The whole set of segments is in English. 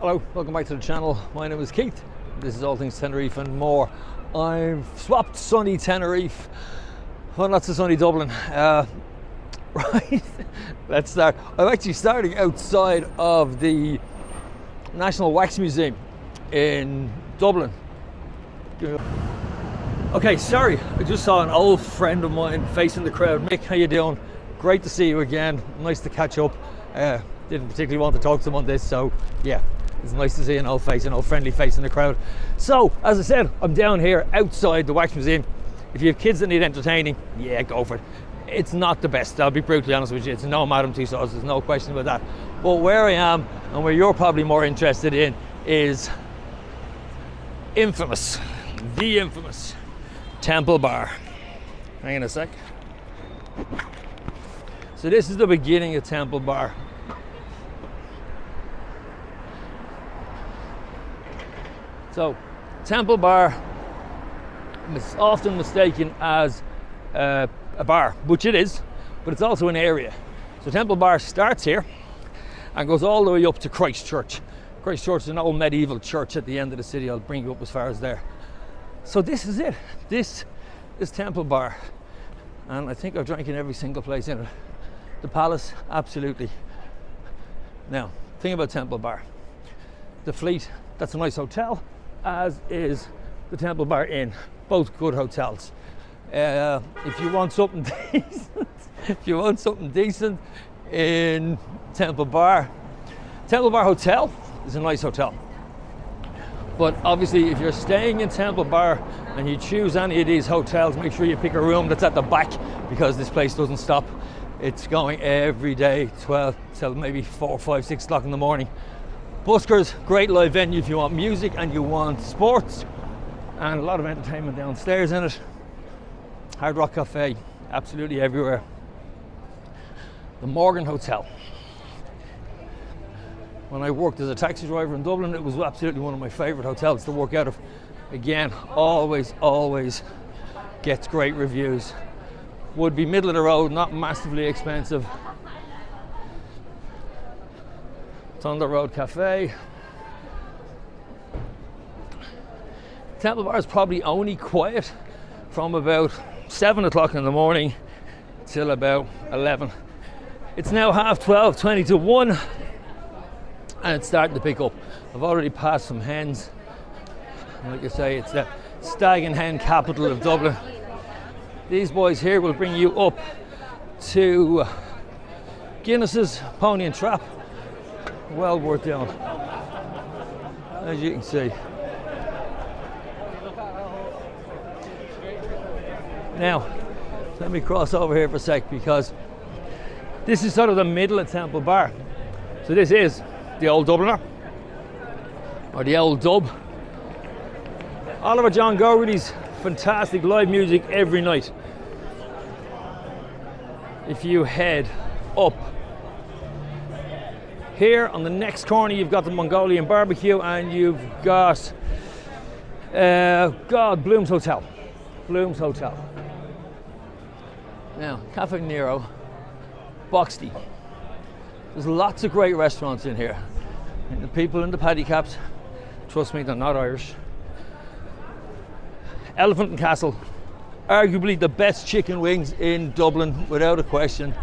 Hello, welcome back to the channel. My name is Keith. This is All Things Tenerife and more. I've swapped sunny Tenerife. Well, not so sunny Dublin. Uh, right, let's start. I'm actually starting outside of the National Wax Museum in Dublin. Okay, sorry, I just saw an old friend of mine facing the crowd. Mick, how you doing? Great to see you again. Nice to catch up. Uh, didn't particularly want to talk to him on this, so yeah, it's nice to see an old face, an old friendly face in the crowd. So, as I said, I'm down here outside the Wax Museum. If you have kids that need entertaining, yeah, go for it. It's not the best, I'll be brutally honest with you. It's no Madame Tussauds, there's no question about that. But where I am, and where you're probably more interested in, is infamous, the infamous Temple Bar. Hang on a sec. So this is the beginning of Temple Bar. So, Temple Bar is often mistaken as uh, a bar, which it is, but it's also an area. So Temple Bar starts here and goes all the way up to Christchurch. Christchurch is an old medieval church at the end of the city. I'll bring you up as far as there. So this is it. This is Temple Bar. And I think I've drank in every single place in it. The Palace, absolutely. Now, thing about Temple Bar. The Fleet, that's a nice hotel, as is the Temple Bar Inn. Both good hotels. Uh, if you want something decent, if you want something decent in Temple Bar, Temple Bar Hotel is a nice hotel. But obviously, if you're staying in Temple Bar and you choose any of these hotels, make sure you pick a room that's at the back because this place doesn't stop. It's going every day, 12 till maybe 4, 5, 6 o'clock in the morning. Buskers, great live venue if you want music and you want sports, and a lot of entertainment downstairs in it. Hard Rock Cafe, absolutely everywhere. The Morgan Hotel. When I worked as a taxi driver in Dublin, it was absolutely one of my favourite hotels to work out of. Again, always, always gets great reviews. Would be middle of the road, not massively expensive. Thunder Road Cafe. Temple Bar is probably only quiet from about 7 o'clock in the morning till about 11. It's now half 12, 20 to 1, and it's starting to pick up. I've already passed some hens. Like I say, it's the stag and hen capital of Dublin. These boys here will bring you up to Guinness's Pony and Trap. Well worth doing, as you can see. Now, let me cross over here for a sec because this is sort of the middle of Temple Bar. So this is the old Dubliner or the old dub. Oliver John Gogarty's fantastic live music every night. If you head up here on the next corner, you've got the Mongolian barbecue and you've got uh, God Bloom's Hotel. Bloom's Hotel. Now, Cafe Nero, Boxty. There's lots of great restaurants in here. And the people in the paddy caps, trust me, they're not Irish. Elephant and Castle, arguably the best chicken wings in Dublin, without a question.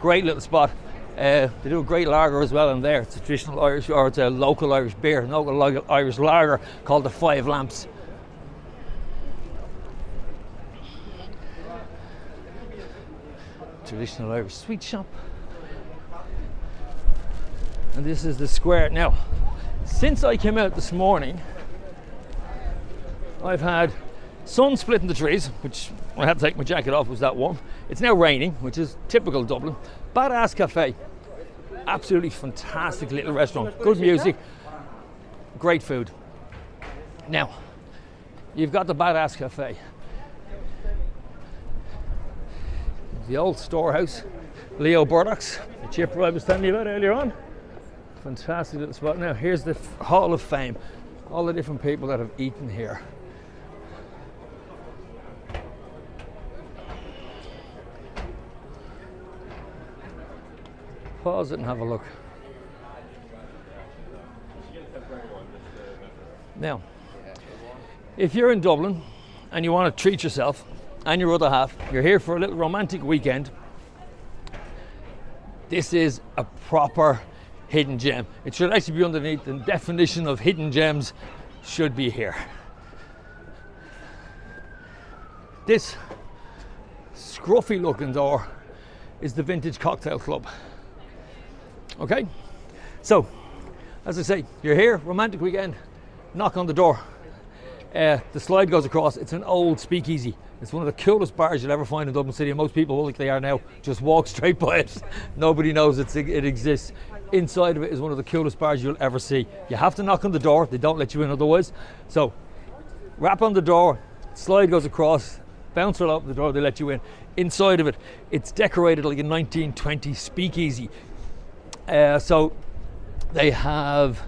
Great little spot. Uh, they do a great lager as well in there. It's a traditional Irish, or it's a local Irish beer, local Irish lager called the Five Lamps. Traditional Irish sweet shop. And this is the square. Now, since I came out this morning, I've had sun splitting the trees, which I had to take my jacket off, was that warm. It's now raining, which is typical Dublin. Badass Cafe. Absolutely fantastic little restaurant. Good music, great food. Now, you've got the Badass Cafe. The old storehouse, Leo Burdocks, the chipper I was telling you about earlier on. Fantastic little spot. Now, here's the Hall of Fame. All the different people that have eaten here. Pause it and have a look. Now, if you're in Dublin and you want to treat yourself and your other half, you're here for a little romantic weekend, this is a proper hidden gem. It should actually be underneath the definition of hidden gems should be here. This scruffy looking door is the Vintage Cocktail Club. Okay? So, as I say, you're here, romantic weekend, knock on the door. Uh, the slide goes across. It's an old speakeasy. It's one of the coolest bars you'll ever find in Dublin City. And most people, like they are now, just walk straight by it. Nobody knows it exists. Inside of it is one of the coolest bars you'll ever see. You have to knock on the door. They don't let you in otherwise. So, rap on the door. Slide goes across. Bouncer will open the door. They let you in. Inside of it, it's decorated like a 1920 speakeasy. Uh, so they have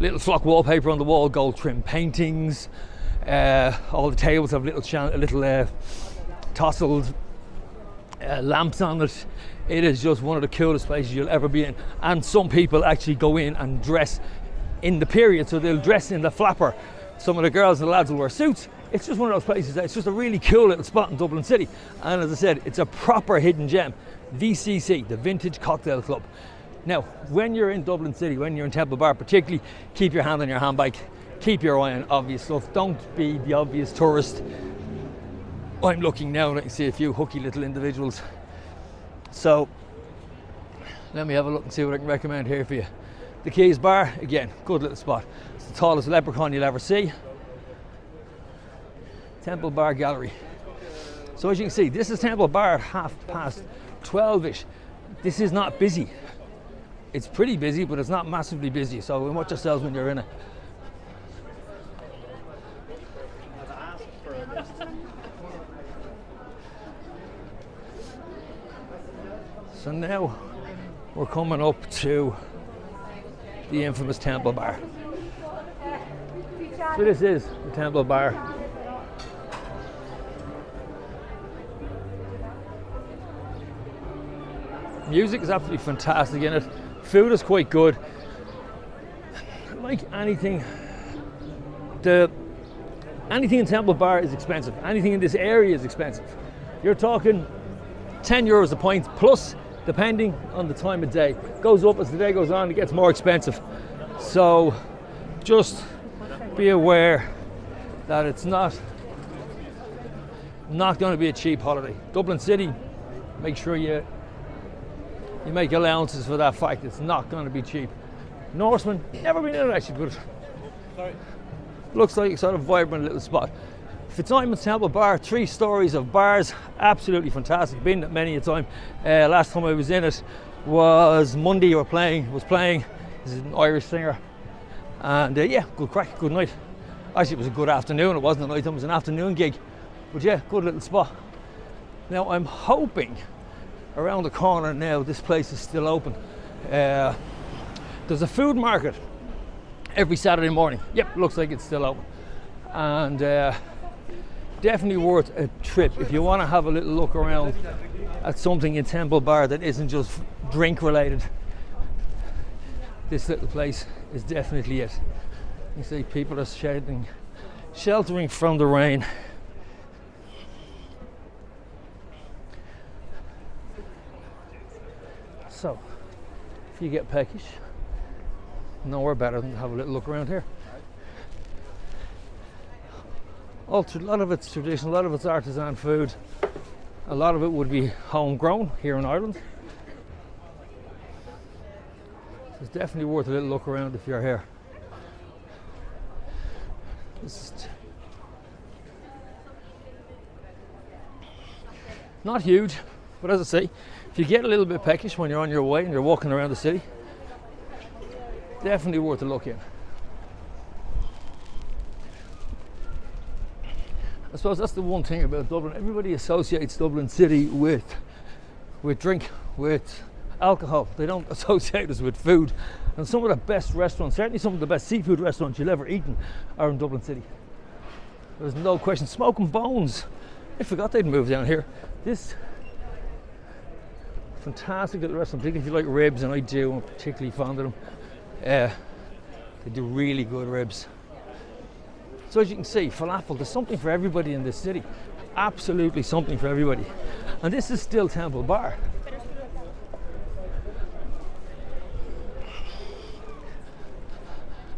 little flock wallpaper on the wall, gold trim paintings. Uh, all the tables have little little uh, tousled uh, lamps on it. It is just one of the coolest places you'll ever be in. And some people actually go in and dress in the period, so they'll dress in the flapper. Some of the girls and the lads will wear suits. It's just one of those places. It's just a really cool little spot in Dublin City. And as I said, it's a proper hidden gem. VCC, the Vintage Cocktail Club. Now, when you're in Dublin City, when you're in Temple Bar, particularly, keep your hand on your handbag, keep your eye on obvious stuff. Don't be the obvious tourist. I'm looking now and I can see a few hooky little individuals. So, let me have a look and see what I can recommend here for you. The Quays Bar, again, good little spot. It's the tallest leprechaun you'll ever see. Temple Bar Gallery. So as you can see, this is Temple Bar at half past 12ish. This is not busy it's pretty busy, but it's not massively busy. So watch yourselves when you're in it. So now we're coming up to the infamous Temple Bar. So this is the Temple Bar. Music is absolutely fantastic in it. Food is quite good. Like anything, the anything in Temple Bar is expensive. Anything in this area is expensive. You're talking 10 euros a pint plus, depending on the time of day. Goes up as the day goes on, it gets more expensive. So just be aware that it's not not going to be a cheap holiday. Dublin City, make sure you you make allowances for that fact. It's not going to be cheap. Norseman, never been in it actually, but Sorry. looks like a sort of vibrant little spot. Fitzsimon's Temple Bar, three stories of bars, absolutely fantastic. Been that many a time. Uh, last time I was in it was Monday. Were playing, was playing. This is an Irish singer, and uh, yeah, good crack, good night. Actually, it was a good afternoon. It wasn't a night; it was an afternoon gig. But yeah, good little spot. Now I'm hoping around the corner now, this place is still open. Uh, there's a food market every Saturday morning. Yep, looks like it's still open. And uh, definitely worth a trip if you want to have a little look around at something in Temple Bar that isn't just drink related. This little place is definitely it. You see people are shouting, sheltering from the rain. So, if you get peckish, nowhere better than to have a little look around here. a lot of it's traditional, a lot of it's artisan food. A lot of it would be homegrown here in Ireland. So it's definitely worth a little look around if you're here. not huge, but as I say, if you get a little bit peckish when you're on your way and you're walking around the city, definitely worth a look in. I suppose that's the one thing about Dublin. Everybody associates Dublin City with with drink, with alcohol. They don't associate us with food. And some of the best restaurants, certainly some of the best seafood restaurants you'll ever eaten, are in Dublin City. There's no question. Smoking Bones. I forgot they'd moved down here. This fantastic little restaurant, particularly if you like ribs, and I do, I'm particularly fond of them. Uh, they do really good ribs. So as you can see, falafel, there's something for everybody in this city. Absolutely something for everybody. And this is still Temple Bar.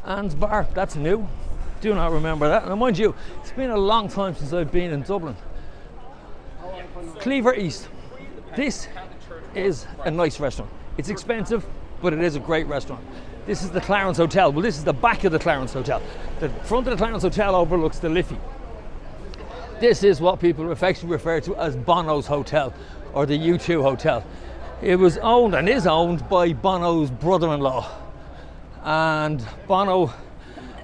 Anne's Bar, that's new. Do not remember that. And mind you, it's been a long time since I've been in Dublin. Cleaver East. This is a nice restaurant. It's expensive, but it is a great restaurant. This is the Clarence Hotel. Well, this is the back of the Clarence Hotel. The front of the Clarence Hotel overlooks the Liffey. This is what people affectionately refer to as Bono's Hotel or the U2 Hotel. It was owned and is owned by Bono's brother in law. And Bono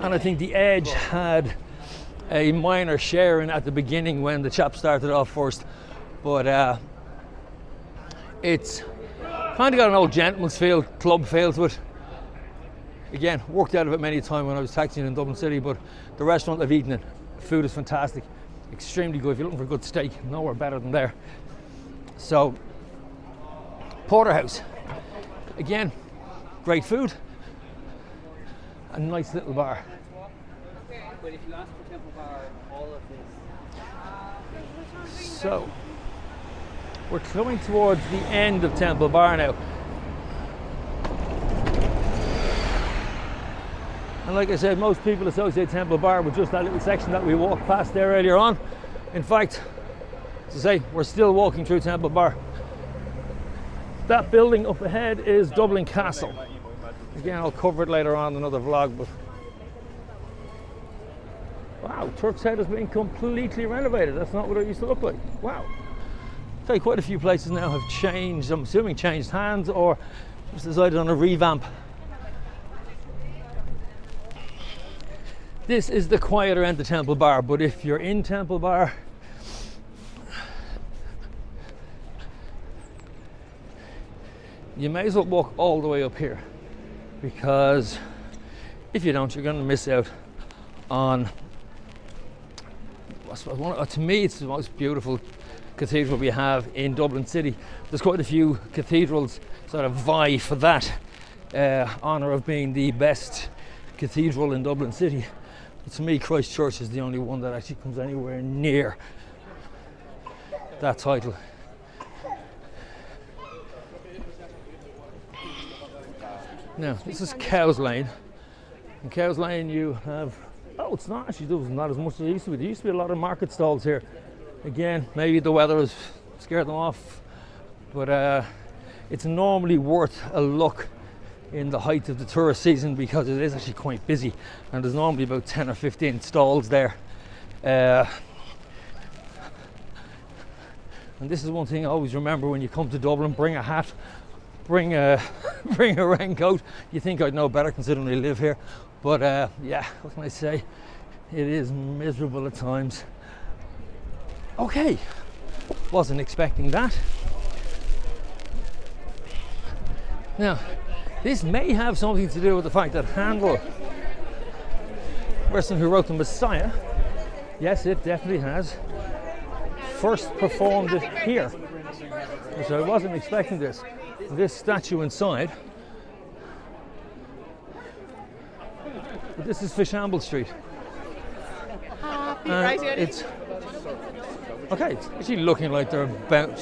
and I think the Edge had a minor share in at the beginning when the chap started off first. But uh, it's kind of got an old gentleman's feel, club feel to it. Again, worked out of it many times when I was taxiing in Dublin City, but the restaurant I've eaten in, food is fantastic, extremely good. If you're looking for a good steak, nowhere better than there. So, Porterhouse, again, great food, a nice little bar. But if you ask for Temple Bar, all of this. So, we're coming towards the end of Temple Bar now. And like I said, most people associate Temple Bar with just that little section that we walked past there earlier on. In fact, to say, we're still walking through Temple Bar. That building up ahead is Dublin Castle. Again, I'll cover it later on in another vlog, but wow, Turk's Head has been completely renovated. That's not what it used to look like. Wow. You, quite a few places now have changed. I'm assuming changed hands or just decided on a revamp. This is the quieter end of Temple Bar, but if you're in Temple Bar, you may as well walk all the way up here because if you don't, you're going to miss out on. I suppose one, uh, to me, it's the most beautiful cathedral we have in Dublin City. There's quite a few cathedrals sort of vie for that uh, honour of being the best cathedral in Dublin City. But to me, Christ Church is the only one that actually comes anywhere near that title. Now, this is Cow's Lane. In Cow's Lane, you have oh, it's not actually there's not as much as it used to be. There used to be a lot of market stalls here. Again, maybe the weather has scared them off, but uh, it's normally worth a look in the height of the tourist season because it is actually quite busy, and there's normally about 10 or 15 stalls there. Uh, and this is one thing I always remember when you come to Dublin: bring a hat bring a bring a raincoat. You think I'd know better considering I live here, but uh, yeah, what can I say? It is miserable at times. Okay, wasn't expecting that. Now, this may have something to do with the fact that Handel, person who wrote the Messiah, yes, it definitely has, first performed it here. So I wasn't expecting this this statue inside. But this is Fishamble Street. Right, it's okay. It's actually looking like they're about.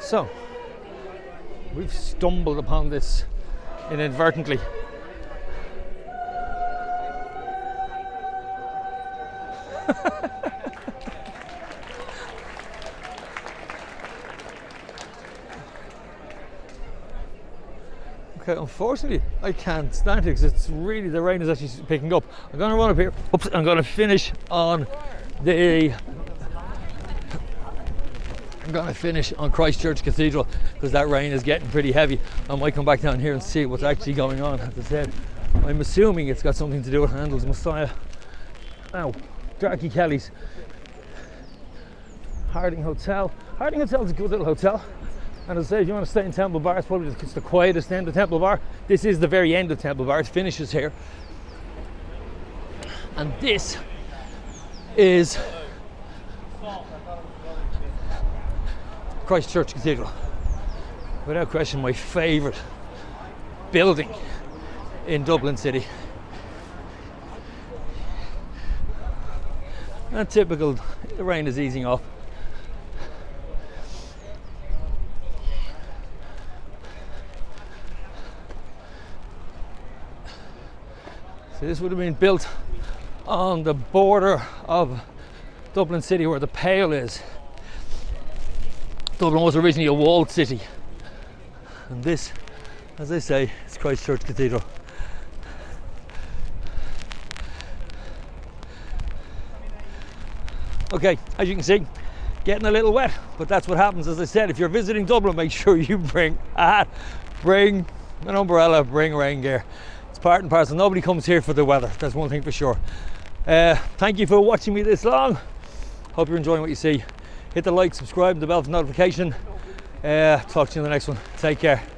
So, we've stumbled upon this inadvertently. unfortunately, I can't stand it because it's really the rain is actually picking up. I'm going to run up here. Oops, I'm going to finish on the. I'm going to finish on Christchurch Cathedral because that rain is getting pretty heavy. I might come back down here and see what's actually going on. As I said, I'm assuming it's got something to do with Handel's Messiah. Now, Darkey Kelly's Harding Hotel. Harding Hotel is a good little hotel. And as I say, if you want to stay in Temple Bar, it's probably it's the quietest end of Temple Bar. This is the very end of Temple Bar, it finishes here. And this is Christ Church Cathedral. Without question, my favourite building in Dublin City. And typical, the rain is easing off. So this would have been built on the border of Dublin City where the Pale is. Dublin was originally a walled city. And this, as I say, is Christchurch Cathedral. Okay, as you can see, getting a little wet, but that's what happens. As I said, if you're visiting Dublin, make sure you bring a hat, ah, bring an umbrella, bring rain gear. Part and parcel. Nobody comes here for the weather. That's one thing for sure. Uh, thank you for watching me this long. Hope you're enjoying what you see. Hit the like, subscribe, the bell for notification. Uh, talk to you in the next one. Take care.